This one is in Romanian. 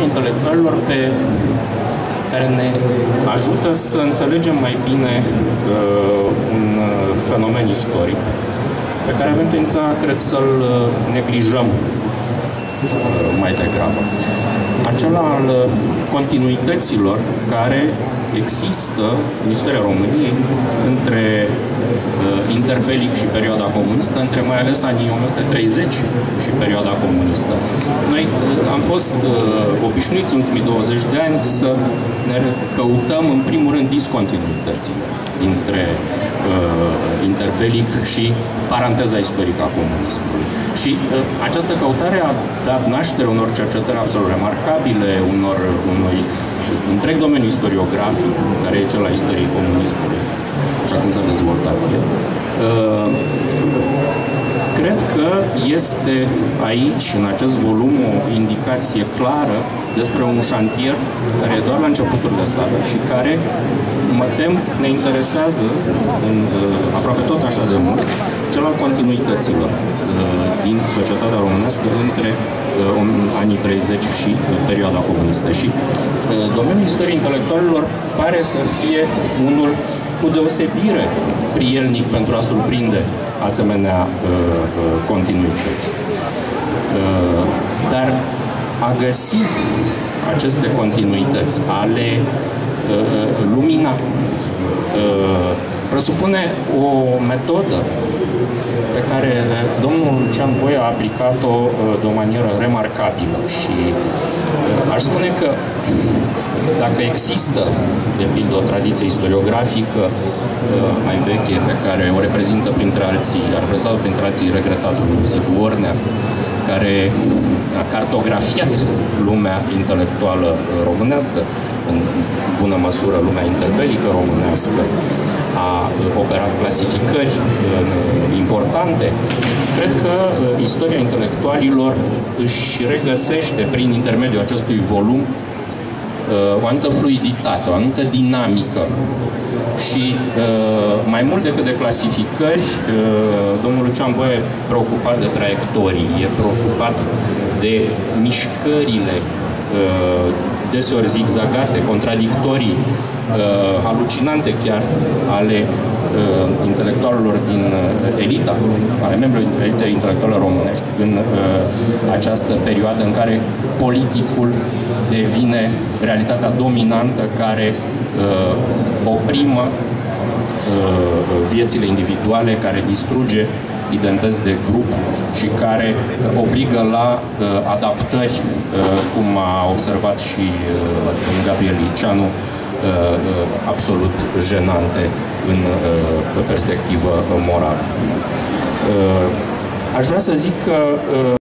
istoria intelectualilor pe care ne ajută să înțelegem mai bine uh, un uh, fenomen istoric pe care avem tendința, cred, să-l uh, neglijăm uh, mai degrabă. Acela al uh, continuităților care există în istoria României între uh, interbelic și perioada comunistă, între mai ales anii 1930 și perioada comunistă. Noi uh, am fost uh, obișnuiți în ultimii 20 de ani să ne căutăm în primul rând discontinuitățile dintre uh, interbelic și paranteza istorică a comunismului. Și uh, această căutare a dat naștere unor cercetări absolut remarcabile, unor, unui întreg domeniu istoriografic, care e cel al istoriei comunismului, așa cum s-a dezvoltat el. Uh, cred că este aici, în acest volum, o indicație clară despre un șantier care e doar la începuturile sale și care, mă tem, ne interesează în, uh, aproape tot așa de mult, cel al continuităților uh, din societatea românească între uh, anii 30 și perioada comunistă. Și domeniul istoriei intelectualilor pare să fie unul cu deosebire prielnic pentru a surprinde asemenea continuități. Dar a găsi aceste continuități, ale uh, lumina, uh, presupune o metodă pe care domnul Lucian Boi a aplicat-o uh, de o manieră remarcabilă și uh, aș spune că dacă există, de pildă, o tradiție istoriografică uh, mai veche pe care o reprezintă printre alții, a reprezentat printre alții regretatul Zicu Ornea, care a cartografiat lumea intelectuală românească, în bună măsură lumea interbelică românească, a operat clasificări importante. Cred că istoria intelectualilor își regăsește prin intermediul acestui volum o anumită fluiditate, o anumită dinamică. Și mai mult decât de clasificări, domnul Lucian Băie e preocupat de traiectorii, e preocupat de mișcările deseori zigzagate, contradictorii, halucinante chiar, ale intelectualilor din elita, ale membrilor elitei intelectuale românești, în această perioadă în care politicul devine realitatea dominantă care oprimă viețile individuale, care distruge identități de grup și care obligă la uh, adaptări, uh, cum a observat și uh, Gabriel Liceanu, uh, uh, absolut jenante în uh, perspectivă morală. Uh, aș vrea să zic că uh,